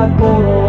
not for